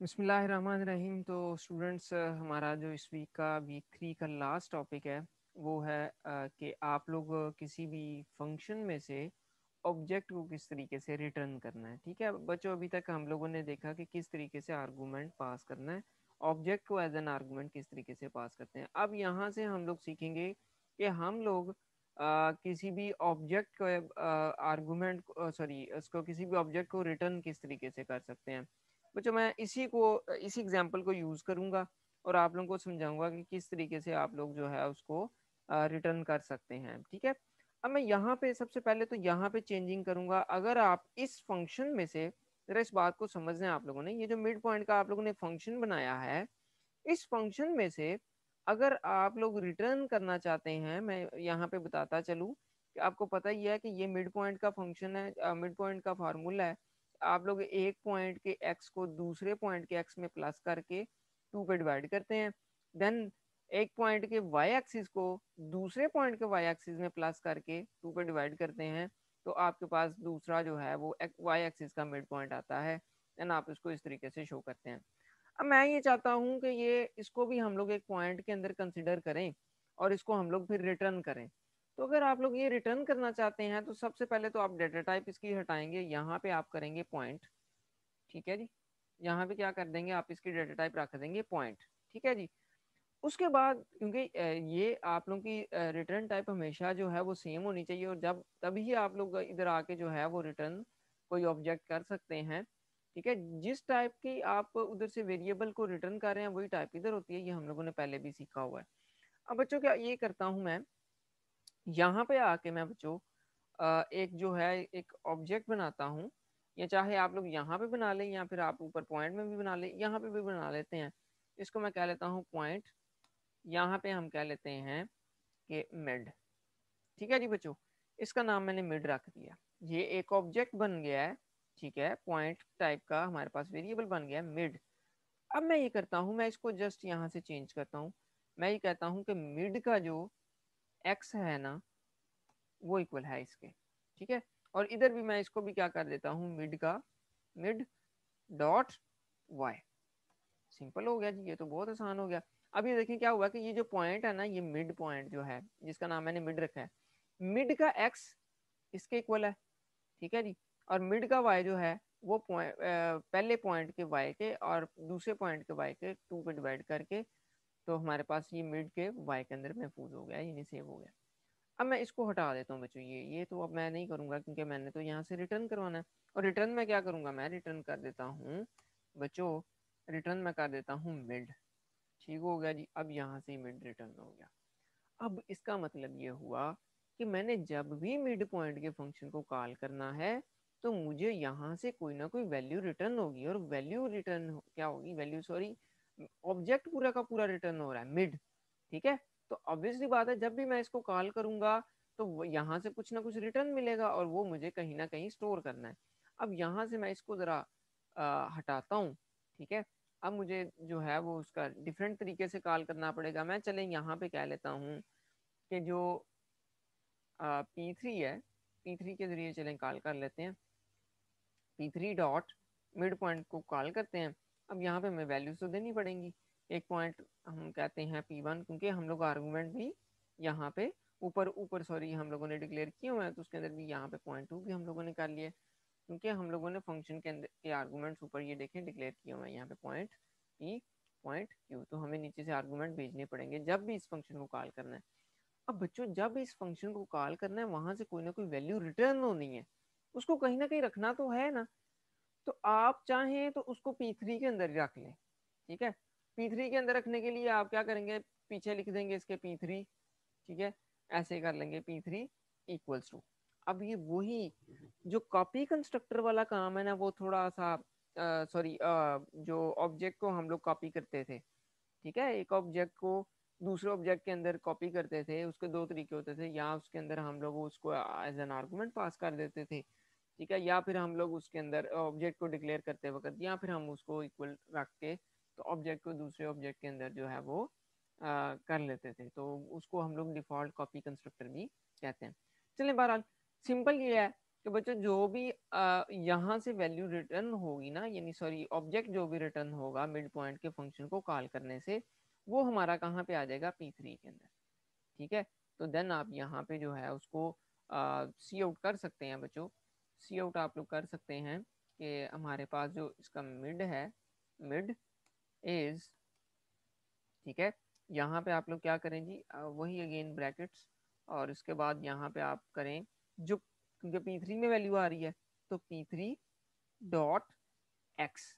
बिस्मिल्लाहिर्रहमानिर्रहीम। तो स्टूडेंट्स हमारा जो इस वीक का वीक थ्री का लास्ट टॉपिक है वो है कि आप लोग किसी भी फ़ंक्शन में से ऑब्जेक्ट को किस तरीके से रिटर्न करना है ठीक है? बच्चों अभी तक हम लोगों ने देखा कि किस तरीके से आर्गूमेंट पास करना है ऑब्जेक्ट को एज एन आर्गूमेंट किस तरीके से पास करते हैं। अब यहाँ से हम लोग सीखेंगे कि हम लोग आ, किसी भी ऑब्जेक्ट को आर्गूमेंट सॉरी उसको किसी भी ऑब्जेक्ट को रिटर्न किस तरीके से कर सकते हैं। बच्चों, मैं इसी को, इसी एग्ज़ाम्पल को यूज़ करूँगा और आप लोगों को समझाऊँगा कि किस तरीके से आप लोग जो है उसको रिटर्न कर सकते हैं, ठीक है? अब मैं यहाँ पे सबसे पहले तो यहाँ पे चेंजिंग करूँगा। अगर आप इस फ़ंक्शन में से, ज़रा इस बात को समझना है आप लोगों ने, ये जो मिड पॉइंट का आप लोगों ने फ़ंक्शन बनाया है, इस फ़ंक्शन में से अगर आप लोग रिटर्न करना चाहते हैं, मैं यहाँ पे बताता चलूँ कि आपको पता ही है कि ये मिड पॉइंट का फ़ंक्शन है मिड पॉइंट का फार्मूला है। आप लोग एक पॉइंट के एक्स को दूसरे पॉइंट के एक्स में प्लस करके टू पे डिवाइड करते हैं। देन एक पॉइंट के वाई एक्सिस को दूसरे पॉइंट के वाई एक्सिस में प्लस करके टू पे डिवाइड करते हैं। तो आपके पास दूसरा जो है वो वाई एक्सिस का मिड पॉइंट आता है। देन आप इसको इस तरीके से शो करते हैं। अब मैं ये चाहता हूँ कि ये इसको भी हम लोग एक पॉइंट के अंदर कंसिडर करें और इसको हम लोग फिर रिटर्न करें। तो अगर आप लोग ये रिटर्न करना चाहते हैं तो सबसे पहले तो आप डेटा टाइप इसकी हटाएँगे, यहाँ पे आप करेंगे पॉइंट ठीक है जी? यहाँ पे क्या कर देंगे, आप इसकी डेटा टाइप रख देंगे पॉइंट ठीक है जी? उसके बाद, क्योंकि ये आप लोगों की रिटर्न टाइप हमेशा जो है वो सेम होनी चाहिए, और जब तभी आप लोग इधर आके जो है वो रिटर्न कोई ऑब्जेक्ट कर सकते हैं, ठीक है? जिस टाइप की आप उधर से वेरिएबल को रिटर्न कर रहे हैं, वही टाइप इधर होती है, ये हम लोगों ने पहले भी सीखा हुआ है। अब बच्चों, क्या ये करता हूँ मैं? यहाँ पे आके मैं बच्चों एक जो है, एक ऑब्जेक्ट बनाता हूँ। या चाहे आप लोग यहाँ पे बना लें या फिर आप ऊपर पॉइंट में भी बना लें, यहाँ पे भी बना लेते हैं। इसको मैं कह लेता हूँ पॉइंट यहाँ पे हम कह लेते हैं कि मिड ठीक है जी बच्चों? इसका नाम मैंने मिड रख दिया। ये एक ऑब्जेक्ट बन गया है, ठीक है? पॉइंट टाइप का हमारे पास वेरिएबल बन गया है मिड अब मैं ये करता हूँ, मैं इसको जस्ट यहाँ से चेंज करता हूँ। मैं ये कहता हूँ कि मिड का जो एक्स है ना, वो इक्वल है इसके, ठीक है? और इधर भी मैं इसको भी क्या कर देता हूँ मिड का मिड डॉट वाई सिंपल हो गया जी, ये तो बहुत आसान हो गया। अब ये देखें क्या हुआ कि ये जो पॉइंट है ना, ये मिड पॉइंट जो है, जिसका नाम मैंने मिड रखा है मिड का एक्स इसके इक्वल है? ठीक है जी? और मिड का वाई जो है, वो पॉइंट पहले पॉइंट के वाई के और दूसरे पॉइंट के वाई के टू पे डिवाइड करके तो हमारे पास ये मिड के वाई के अंदर महफूज हो गया यानी सेव हो गया। अब मैं इसको हटा देता हूँ बच्चों, ये ये तो अब मैं नहीं करूँगा क्योंकि मैंने तो यहाँ से रिटर्न करवाना है। और रिटर्न में क्या करूँगा? मैं रिटर्न कर देता हूँ बच्चों, रिटर्न में कर देता हूँ मिड। ठीक हो गया जी, अब यहाँ से मिड रिटर्न हो गया। अब इसका मतलब ये हुआ कि मैंने जब भी मिड पॉइंट के फ़ंक्शन को कॉल करना है तो मुझे यहाँ से कोई ना कोई वैल्यू रिटर्न होगी। और वैल्यू रिटर्न क्या होगी? वैल्यू, सॉरी ऑब्जेक्ट पूरा का पूरा रिटर्न हो रहा है मिड ठीक है? तो ऑब्वियसली बात है, जब भी मैं इसको कॉल करूँगा तो यहाँ से कुछ ना कुछ रिटर्न मिलेगा और वो मुझे कहीं ना कहीं स्टोर करना है। अब यहाँ से मैं इसको ज़रा हटाता हूँ, ठीक है? अब मुझे जो है वो उसका डिफरेंट तरीके से कॉल करना पड़ेगा। मैं चले यहाँ पे कह लेता हूँ कि जो पी थ्री है पी थ्री के ज़रिए चलें कॉल कर लेते हैं। P three dot mid point को कॉल करते हैं। अब यहाँ पे हमें वैल्यूज़ तो देनी पड़ेंगी। एक पॉइंट हम कहते हैं पी वन क्योंकि हम लोग आर्गूमेंट भी यहाँ पे ऊपर ऊपर सॉरी हम लोगों ने डिक्लेयर किए हुए हैं तो उसके अंदर भी यहाँ पे पॉइंट टू भी हम लोगों ने कर लिए। क्योंकि हम लोगों ने फ़ंक्शन के अंदर के आर्गूमेंट्स ऊपर ये देखें डिक्लेयर किए हुए हैं यहाँ पे पॉइंट पी पॉइंट क्यू तो हमें नीचे से आर्गूमेंट भेजने पड़ेंगे जब भी इस फ़ंक्शन को कॉल करना है। अब बच्चों, जब इस फ़ंक्शन को कॉल करना है, वहाँ से कोई ना कोई वैल्यू रिटर्न होनी है। उसको कहीं ना कहीं रखना तो है ना। तो आप चाहें तो उसको P3 के अंदर रख लें, ठीक है? P3 के अंदर रखने के लिए आप क्या करेंगे? पीछे लिख देंगे इसके P3 ठीक है? ऐसे कर लेंगे P3 इक्वल्स टू अब ये वही जो कॉपी कंस्ट्रक्टर वाला काम है ना, वो थोड़ा सा सॉरी जो ऑब्जेक्ट को हम लोग कॉपी करते थे, ठीक है? एक ऑब्जेक्ट को दूसरे ऑब्जेक्ट के अंदर कॉपी करते थे, उसके दो तरीके होते थे। या उसके अंदर हम लोग उसको एज एन आर्गूमेंट पास कर देते थे। ठीक है? या फिर हम लोग उसके अंदर ऑब्जेक्ट को डिक्लेयर करते वक्त या फिर हम उसको इक्वल रख के तो ऑब्जेक्ट को दूसरे ऑब्जेक्ट के अंदर जो है वो आ, कर लेते थे। तो उसको हम लोग डिफ़ॉल्ट कॉपी कंस्ट्रक्टर भी कहते हैं। चलिए बहरहाल सिंपल ये है तो बच्चों जो भी यहाँ से वैल्यू रिटर्न होगी ना यानी सॉरी ऑब्जेक्ट जो भी रिटर्न होगा मिड पॉइंट के फ़ंक्शन को कॉल करने से वो हमारा कहाँ पे आ जाएगा? पी थ्री के अंदर। ठीक है? तो देन आप यहाँ पे जो है उसको सी आउट कर सकते हैं बच्चों। सी आउट आप लोग कर सकते हैं कि हमारे पास जो इसका मिड है मिड इज़ ठीक है, यहाँ पे आप लोग क्या करें जी वही अगेन ब्रैकेट्स और इसके बाद यहाँ पे आप करें, जो, क्योंकि पी थ्री में वैल्यू आ रही है तो पी थ्री डॉट एक्स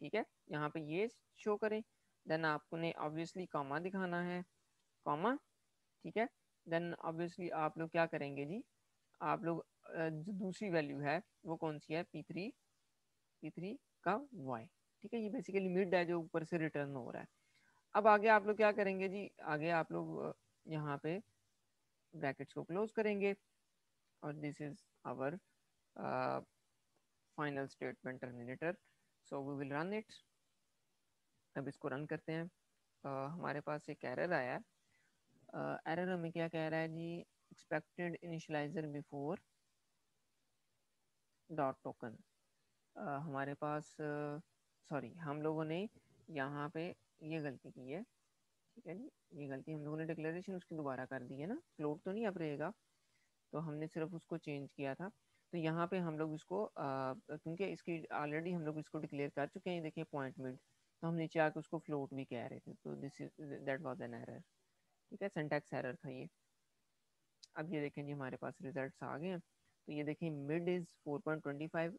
ठीक है, यहाँ पे ये शो करें देन आपको ने ऑब्वियसली कॉमा दिखाना है कॉमा ठीक है देन ऑब्वियसली आप लोग क्या करेंगे जी, आप लोग जो दूसरी वैल्यू है वो कौन सी है? पी थ्री पी थ्री का वाई ठीक है ये बेसिकली मिड है जो ऊपर से रिटर्न हो रहा है। अब आगे आप लोग क्या करेंगे जी? आगे आप लोग यहाँ पे ब्रैकेट्स को क्लोज करेंगे और this is our final statement terminator so we will run it अब इसको रन करते हैं। uh, हमारे पास एक एरर आया। एरर uh, हमें क्या कह रहा है जी? Expected initializer before dot token हमारे पास सॉरी हम लोगों ने यहाँ पे ये गलती की है, ठीक है जी? ये गलती हम लोगों ने डिक्लेरेशन उसकी दोबारा कर दी है ना? फ्लोट तो नहीं अब रहेगा। तो हमने सिर्फ़ उसको चेंज किया था। तो यहाँ पे हम लोग इसको क्योंकि इसकी ऑलरेडी हम लोग इसको डिक्लेयर कर चुके हैं, देखिए पॉइंट मिड तो हम नीचे आके उसको फ्लोट भी कह रहे थे। तो this is that was an error ठीक है? सेंटेक्स एरर था ये। अब ये देखें जी, हमारे पास रिजल्ट्स आ गए हैं। तो ये देखें मिड इज़ 4.25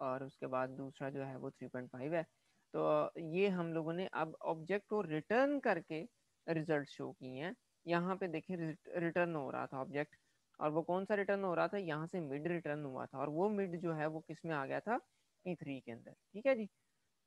और उसके बाद दूसरा जो है वो 3.5 है। तो ये हम लोगों ने अब ऑब्जेक्ट को रिटर्न करके रिज़ल्ट शो किए हैं। यहाँ पे देखिए रिटर्न हो रहा था ऑब्जेक्ट और वो कौन सा रिटर्न हो रहा था? यहाँ से मिड रिटर्न हुआ था और वो मिड जो है वो किसमें आ गया था? पी थ्री के अंदर, ठीक है जी?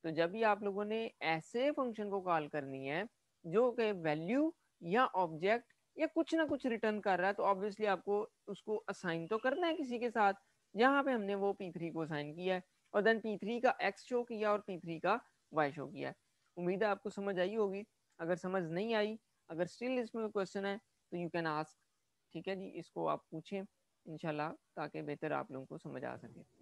तो जब भी आप लोगों ने ऐसे फ़ंक्शन को कॉल करनी है, जो कि वैल्यू या ऑब्जेक्ट या कुछ ना कुछ रिटर्न कर रहा है तो ऑब्वियसली आपको उसको असाइन तो करना है किसी के साथ। जहाँ पे हमने वो पी थ्री को असाइन किया है और देन पी थ्री का एक्स शो किया और पी थ्री का वाई शो किया है। उम्मीद है आपको समझ आई होगी। अगर समझ नहीं आई, अगर स्टिल इसमें क्वेश्चन है तो यू कैन आस्क ठीक है जी, इसको आप पूछें इनशाला ताकि बेहतर आप लोगों को समझ आ सके।